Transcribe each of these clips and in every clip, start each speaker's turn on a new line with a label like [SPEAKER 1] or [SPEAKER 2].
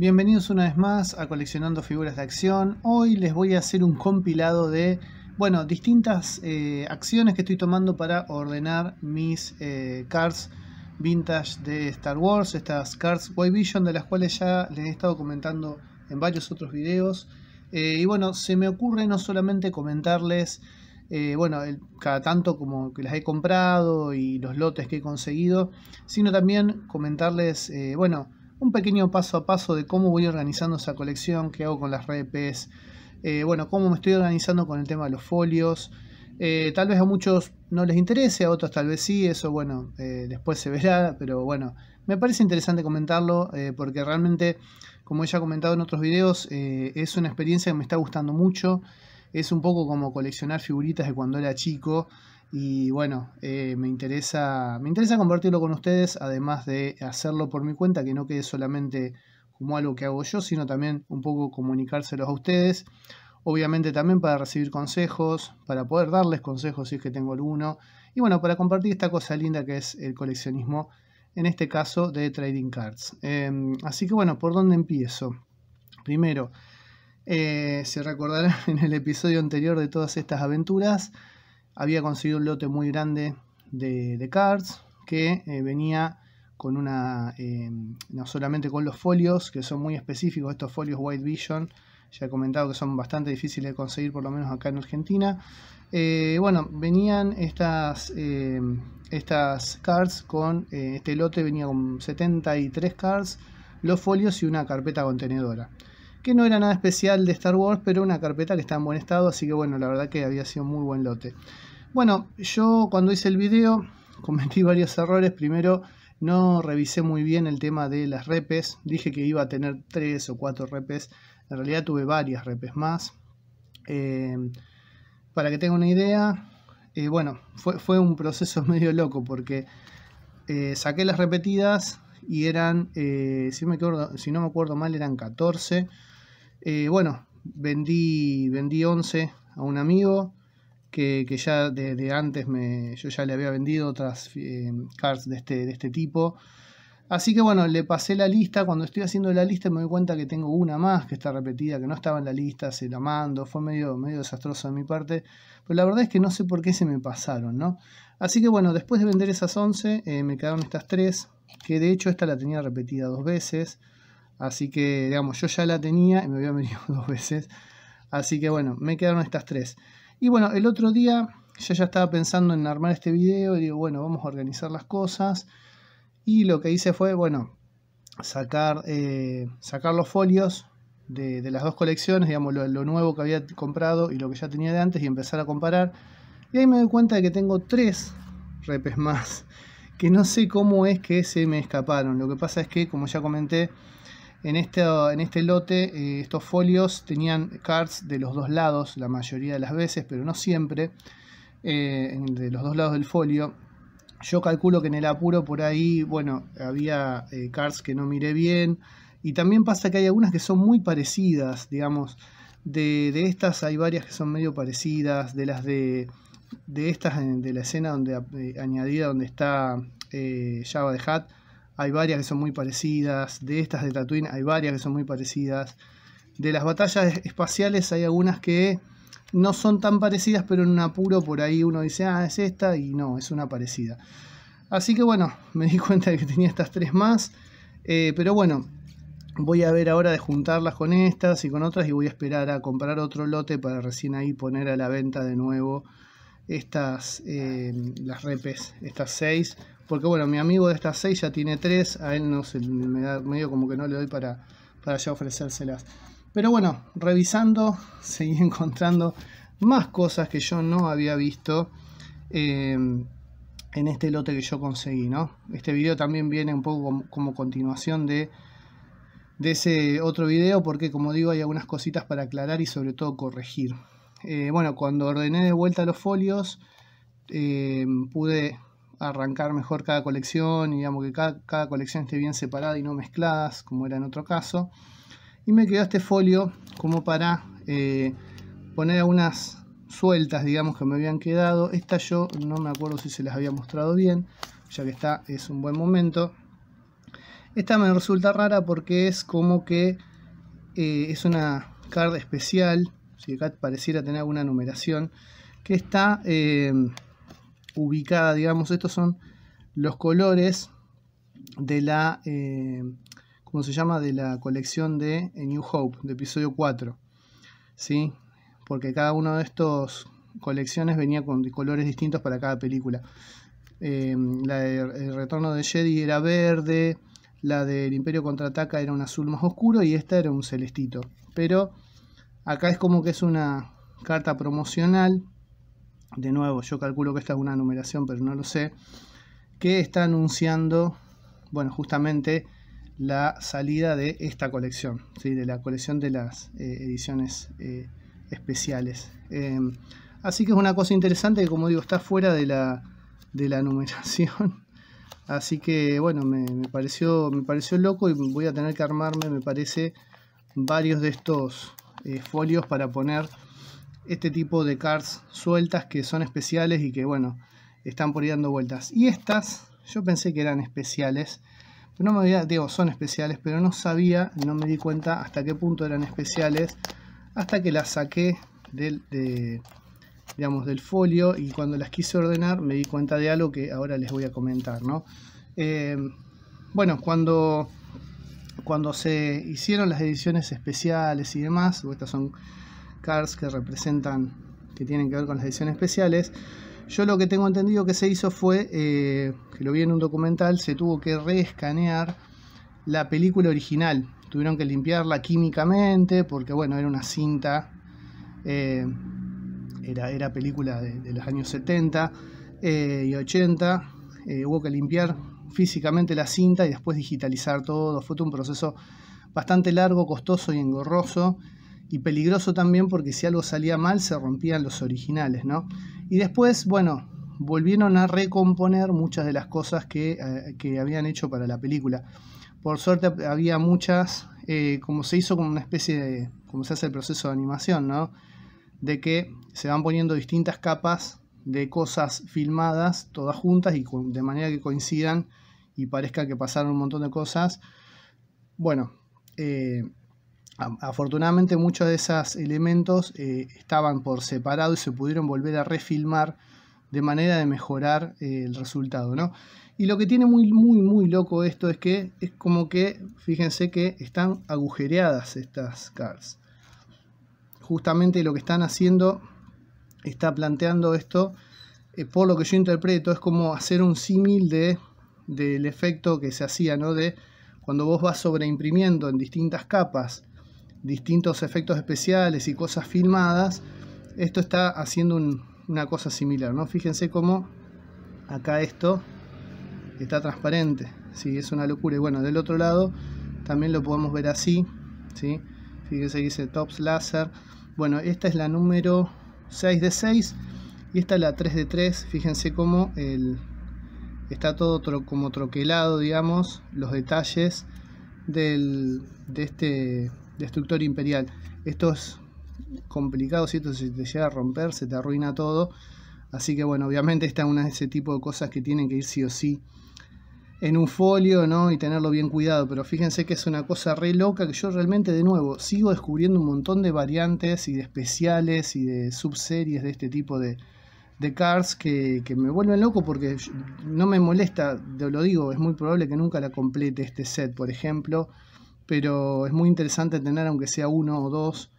[SPEAKER 1] Bienvenidos una vez más a Coleccionando Figuras de Acción. Hoy les voy a hacer un compilado de, bueno, distintas eh, acciones que estoy tomando para ordenar mis eh, cards vintage de Star Wars, estas cards White Vision de las cuales ya les he estado comentando en varios otros videos. Eh, y bueno, se me ocurre no solamente comentarles, bueno, cada tanto como que las he comprado y los lotes que he conseguido, sino también comentarles, bueno, un pequeño paso a paso de cómo voy organizando esa colección, qué hago con las repes, eh, bueno, cómo me estoy organizando con el tema de los folios. Eh, tal vez a muchos no les interese, a otros tal vez sí, eso bueno, eh, después se verá, pero bueno, me parece interesante comentarlo porque realmente, como ya he comentado en otros videos, es una experiencia que me está gustando mucho, es un poco como coleccionar figuritas de cuando era chico, y bueno, eh, me, interesa, me interesa compartirlo con ustedes, además de hacerlo por mi cuenta, que no quede solamente como algo que hago yo, sino también un poco comunicárselos a ustedes. Obviamente también para recibir consejos, para poder darles consejos si es que tengo alguno. Y bueno, para compartir esta cosa linda que es el coleccionismo, en este caso de trading cards. Em, así que bueno, ¿por dónde empiezo? Primero, eh, se recordarán en el episodio anterior de todas estas aventuras, había conseguido un lote muy grande de, cards que eh, venía con una, eh, no solamente con los folios, que son muy específicos, estos folios White Vision, ya he comentado que son bastante difíciles de conseguir, por lo menos acá en Argentina. Eh, bueno, venían estas, estas cards con, este lote venía con 73 cards, los folios y una carpeta contenedora. Que no era nada especial de Star Wars, pero una carpeta que está en buen estado, así que bueno, la verdad que había sido muy buen lote. Bueno, yo cuando hice el video cometí varios errores. Primero, no revisé muy bien el tema de las repes. Dije que iba a tener tres o cuatro repes. En realidad tuve varias repes más. Eh, para que tenga una idea, eh, bueno, fue, un proceso medio loco porque eh, saqué las repetidas y eran, si, me si no me acuerdo mal, eran 14. bueno, vendí, vendí 11 a un amigo que, ya de, antes me, yo ya le había vendido otras eh, cards de este, de este tipo. Así que bueno, le pasé la lista. Cuando estoy haciendo la lista me doy cuenta que tengo una más que está repetida, que no estaba en la lista, se la mando. Fue medio, medio desastroso de mi parte. Pero la verdad es que no sé por qué se me pasaron, ¿no? Así que bueno, después de vender esas 11, eh, me quedaron estas tres. Que de hecho esta la tenía repetida dos veces. Así que, digamos, yo ya la tenía y me había venido dos veces. Así que bueno, me quedaron estas tres. Y bueno, el otro día yo ya estaba pensando en armar este video y digo, bueno, vamos a organizar las cosas. Y lo que hice fue, bueno, sacar, eh, sacar los folios de, las dos colecciones, digamos, lo, nuevo que había comprado y lo que ya tenía de antes y empezar a comparar. Y ahí me doy cuenta de que tengo tres repes más, que no sé cómo es que se me escaparon. Lo que pasa es que, como ya comenté, en este, en este lote, eh, estos folios tenían cards de los dos lados, la mayoría de las veces, pero no siempre, eh, de los dos lados del folio. Yo calculo que en el apuro por ahí, bueno, había eh, cards que no miré bien. Y también pasa que hay algunas que son muy parecidas, digamos. De, de estas hay varias que son medio parecidas. De las de, de estas, de la escena donde añadida, donde está Java de Hat hay varias que son muy parecidas. De estas de Tatooine hay varias que son muy parecidas. De las batallas espaciales hay algunas que no son tan parecidas, pero en un apuro por ahí uno dice, ah, es esta, y no, es una parecida. Así que bueno, me di cuenta de que tenía estas tres más. Eh, pero bueno, voy a ver ahora de juntarlas con estas y con otras y voy a esperar a comprar otro lote para recién ahí poner a la venta de nuevo estas, eh, las repes, estas seis porque bueno, mi amigo de estas seis ya tiene tres, a él no se me da medio como que no le doy para, para ya ofrecérselas. Pero bueno, revisando, seguí encontrando más cosas que yo no había visto em, en este lote que yo conseguí, ¿no? Este video también viene un poco como, continuación de, de ese otro video, porque como digo, hay algunas cositas para aclarar y sobre todo corregir. Eh, bueno, cuando ordené de vuelta los folios, em, pude arrancar mejor cada colección y digamos que cada, colección esté bien separada y no mezcladas como era en otro caso. Y me quedó este folio como para eh, poner algunas sueltas, digamos, que me habían quedado. Esta yo no me acuerdo si se las había mostrado bien, ya que está, es un buen momento. Esta me resulta rara porque es como que eh, es una card especial, si acá pareciera tener alguna numeración, que está eh, ubicada, digamos, estos son los colores de la, eh, ¿cómo se llama? De la colección de New Hope, de episodio 4, ¿sí? Porque cada uno de estos colecciones venía con colores distintos para cada película. la de El Retorno de Jedi era verde, la del Imperio Contraataca era un azul más oscuro y esta era un celestito. Pero acá es como que es una carta promocional. De nuevo, yo calculo que esta es una numeración, pero no lo sé. Que está anunciando, bueno, justamente la salida de esta colección, ¿sí? de la colección de las eh, ediciones eh, especiales. Em, así que es una cosa interesante que, como digo, está fuera de la, de la numeración Así que bueno, me, pareció, me pareció loco y voy a tener que armarme, me parece, varios de estos eh, folios para poner este tipo de cards sueltas que son especiales y que bueno, están por ahí dando vueltas. Y estas, yo pensé que eran especiales, pero no me había, digo, son especiales, pero no sabía, no me di cuenta hasta qué punto eran especiales, hasta que las saqué del, de, digamos, del folio y cuando las quise ordenar me di cuenta de algo que ahora les voy a comentar, ¿no? Eh, bueno, cuando, cuando se hicieron las ediciones especiales y demás, estas son cards que representan, que tienen que ver con las ediciones especiales, yo lo que tengo entendido que se hizo fue, eh, que lo vi en un documental, se tuvo que reescanear la película original. Tuvieron que limpiarla químicamente porque, bueno, era una cinta eh, era, película de, los años 70 eh, y 80. Eh, hubo que limpiar físicamente la cinta y después digitalizar todo. Fue un proceso bastante largo, costoso y engorroso y peligroso también porque si algo salía mal se rompían los originales, ¿no? Y después, bueno, volvieron a recomponer muchas de las cosas que, eh, habían hecho para la película. Por suerte había muchas, como se hizo como una especie de, como se hace el proceso de animación, ¿no? de que se van poniendo distintas capas de cosas filmadas todas juntas y de manera que coincidan y parezca que pasaron un montón de cosas. Bueno, eh, afortunadamente muchos de esos elementos eh, estaban por separado y se pudieron volver a refilmar de manera de mejorar eh, el resultado, ¿no? Y lo que tiene muy, muy, muy loco esto es que es como que, fíjense que están agujereadas estas cards justamente lo que están haciendo está planteando esto, eh, por lo que yo interpreto, es como hacer un símil de, del efecto que se hacía, ¿no? De cuando vos vas sobreimprimiendo en distintas capas distintos efectos especiales y cosas filmadas, esto está haciendo una cosa similar, ¿no? Fíjense cómo acá esto está transparente, ¿sí? Es una locura. Y bueno, del otro lado también lo podemos ver así, ¿sí? Fíjense dice Tops Laser. Bueno, esta es la número 6 de 6 y esta es la 3 de 3. Fíjense cómo el, está todo como troquelado, digamos, los detalles del, de este destructor imperial. Esto es complicado, si esto se te llega a romper, se te arruina todo. Así que bueno, obviamente esta es una de ese tipo de cosas que tienen que ir sí o sí en un folio, ¿no? Y tenerlo bien cuidado. Pero fíjense que es una cosa re loca que yo realmente, de nuevo, sigo descubriendo un montón de variantes y de especiales y de subseries de este tipo de, de cards que, me vuelven loco porque no me molesta, lo digo, es muy probable que nunca la complete este set, por ejemplo. Pero es muy interesante tener, aunque sea uno o dos,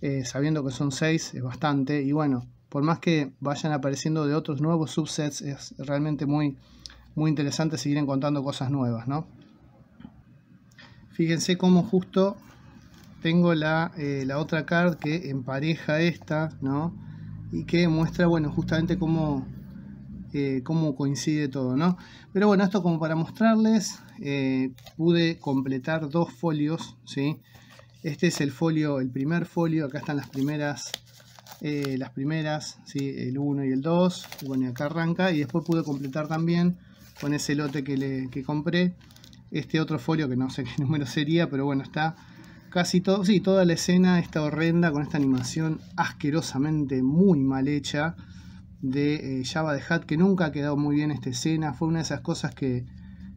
[SPEAKER 1] eh, sabiendo que son seis, es bastante. Y bueno, por más que vayan apareciendo de otros nuevos subsets, es realmente muy muy interesante seguir encontrando cosas nuevas, ¿no? Fíjense cómo justo tengo la, eh, la, otra card que empareja esta, ¿no? Y que muestra, bueno, justamente cómo, eh, cómo coincide todo, ¿no? Pero bueno, esto como para mostrarles, eh, pude completar dos folios, ¿sí? Este es el folio, el primer folio, acá están las primeras, las primeras, ¿sí? El 1 y el 2, bueno, y acá arranca, y después pude completar también con ese lote que, le, compré. Este otro folio que no sé qué número sería, pero bueno, está casi todo, sí, toda la escena está horrenda con esta animación asquerosamente muy mal hecha de eh, Java de Hat, que nunca ha quedado muy bien esta escena. Fue una de esas cosas que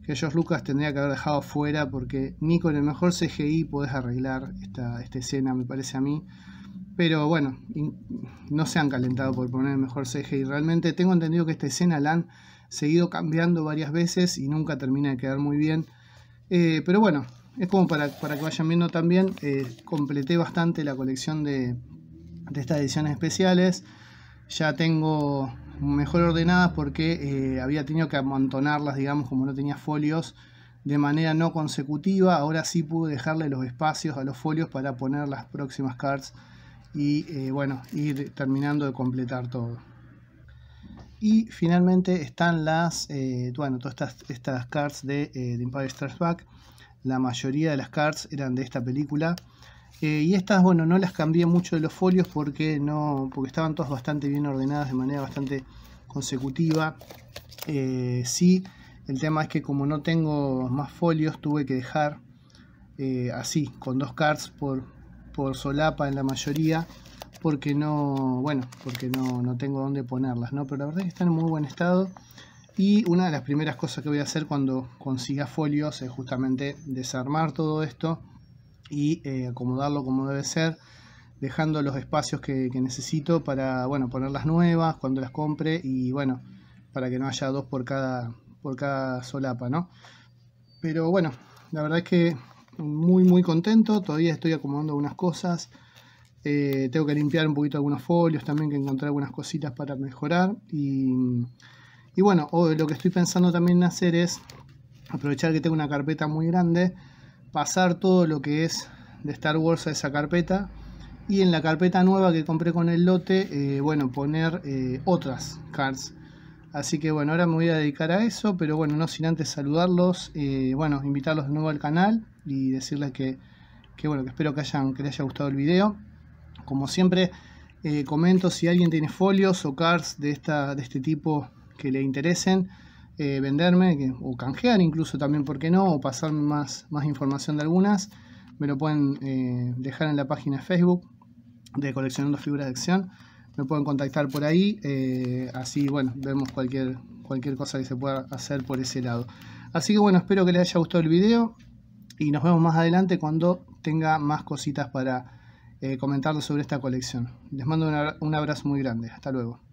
[SPEAKER 1] que George Lucas tendría que haber dejado fuera porque ni con el mejor CGI podés arreglar esta, esta escena, me parece a mí. Pero bueno, no se han calentado por poner el mejor CGI. Realmente tengo entendido que esta escena la han seguido cambiando varias veces y nunca termina de quedar muy bien. Eh, pero bueno, es como para, que vayan viendo también. Eh, completé bastante la colección de, de estas ediciones especiales. Ya tengo mejor ordenadas porque eh, había tenido que amontonarlas, digamos, como no tenía folios de manera no consecutiva. Ahora sí pude dejarle los espacios a los folios para poner las próximas cards y bueno, ir terminando de completar todo. Y finalmente están las, eh, bueno, todas estas, estas cards de, de Empire Strikes Back. La mayoría de las cards eran de esta película. Eh, y estas, bueno, no las cambié mucho de los folios porque no porque estaban todas bastante bien ordenadas de manera bastante consecutiva. Eh, sí, el tema es que como no tengo más folios, tuve que dejar eh, así, con dos cards por, por solapa en la mayoría, porque no, bueno, porque no, no tengo dónde ponerlas, ¿no? Pero la verdad es que están en muy buen estado. Y una de las primeras cosas que voy a hacer cuando consiga folios es justamente desarmar todo esto y eh, acomodarlo como debe ser, dejando los espacios que, necesito para bueno, poner las nuevas cuando las compre y bueno, para que no haya dos por cada, por cada solapa, ¿no? Pero bueno, la verdad es que muy muy contento, todavía estoy acomodando algunas cosas. Eh, tengo que limpiar un poquito algunos folios también, que encontré algunas cositas para mejorar. Y, bueno, lo que estoy pensando también hacer es aprovechar que tengo una carpeta muy grande pasar todo lo que es de Star Wars a esa carpeta y en la carpeta nueva que compré con el lote, eh, bueno, poner eh, otras cards. Así que bueno, ahora me voy a dedicar a eso, pero bueno, no sin antes saludarlos, bueno, invitarlos de nuevo al canal y decirles que, bueno, que espero que, hayan, que les haya gustado el video. Como siempre, comento si alguien tiene folios o cards de, esta, de este tipo que le interesen. Eh, venderme o canjear incluso también, ¿por qué no? O pasarme más, más información de algunas, me lo pueden eh, dejar en la página de Facebook de Coleccionando Figuras de Acción. Me pueden contactar por ahí, eh, así bueno, vemos cualquier, cualquier cosa que se pueda hacer por ese lado. Así que bueno, espero que les haya gustado el video y nos vemos más adelante cuando tenga más cositas para comentarles sobre esta colección. Les mando un abrazo muy grande. Hasta luego.